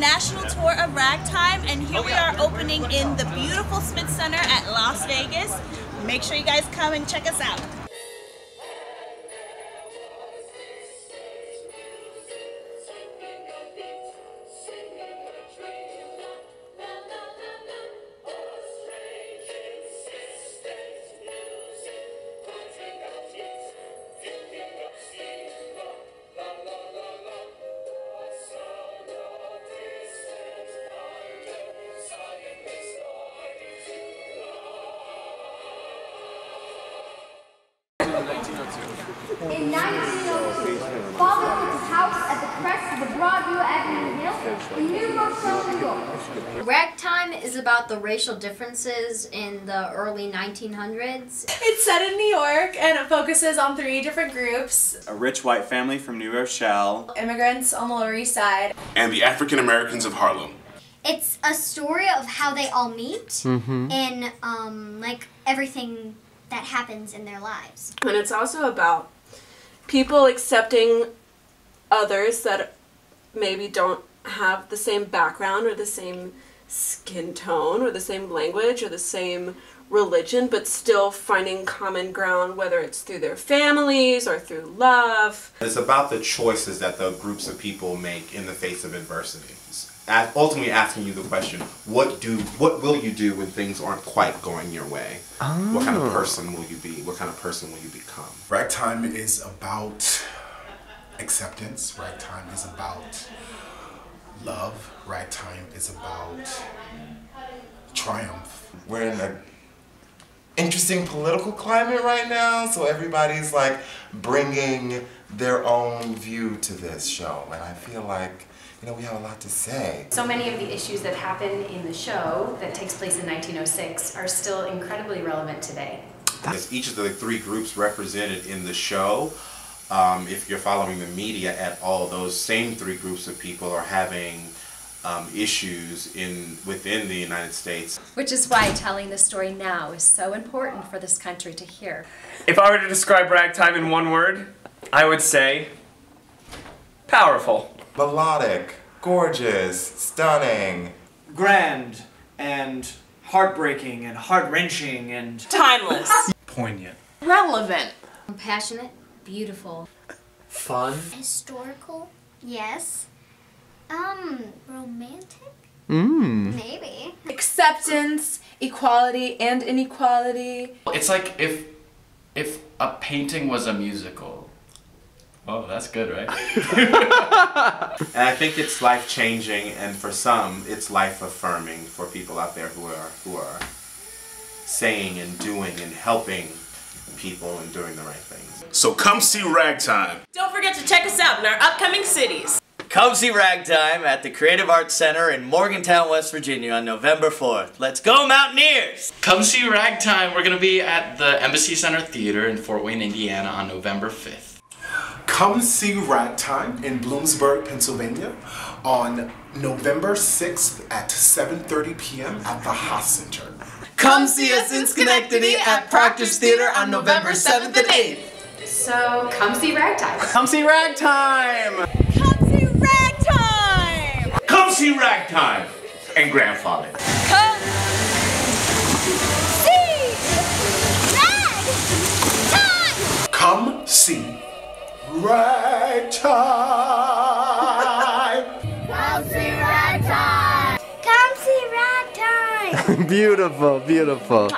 national tour of Ragtime, and here we are opening in the beautiful Smith Center at Las Vegas. Make sure you guys come and check us out. In 1902, Father put his house at the crest of the Broadview Avenue Hill in New Rochelle, New York. Ragtime is about the racial differences in the early 1900s. It's set in New York and it focuses on three different groups A rich white family from New Rochelle. immigrants on the Lower East Side. and the African Americans of Harlem. It's a story of how they all meet and um, like everything that happens in their lives. And it's also about people accepting others that maybe don't have the same background or the same skin tone or the same language or the same religion, but still finding common ground, whether it's through their families or through love. It's about the choices that the groups of people make in the face of adversity. It's a- ultimately asking you the question, what do what will you do when things aren't quite going your way? What kind of oh. person will you be? What kind of person will you become? Ragtime is about acceptance. Ragtime is about love. Ragtime is about triumph. we're in a interesting political climate right now so everybody's like bringing their own view to this show and i feel like you know we have a lot to say So many of the issues that happen in the show that takes place in 1906 are still incredibly relevant today. There's each of the three groups represented in the show. Um, if you're following the media at all, those same three groups of people are having um, issues in within the United States. Which is why telling the story now is so important for this country to hear. If I were to describe ragtime in one word, I would say powerful. melodic gorgeous stunning grand and heartbreaking and heart-wrenching and Timeless. poignant. Relevant. Passionate, beautiful, Fun. historical, yes. Um, romantic? Maybe. Acceptance, equality, and inequality. It's like if if a painting was a musical. Oh, that's good, right? And I think it's life changing, and for some, it's life affirming for people out there who are who are saying and doing and helping people and doing the right things. So come see Ragtime. Don't forget to check us out in our upcoming cities. Come see Ragtime at the Creative Arts Center in Morgantown, West Virginia on November 4th. Let's go Mountaineers! Come see Ragtime. We're gonna be at the Embassy Center Theater in Fort Wayne, Indiana on November 5th. Come see Ragtime in Bloomsburg, Pennsylvania on November 6th at 7.30 p.m. at the Haas Center. Come see us in Schenectady at Proctor's Theater on November 7th and 8th. So come see Ragtime. Come see ragtime! Come see Ragtime! Come see Ragtime and Grandfather. Come see Ragtime! Come see Ragtime. Come see Ragtime! Come see Ragtime! beautiful, beautiful.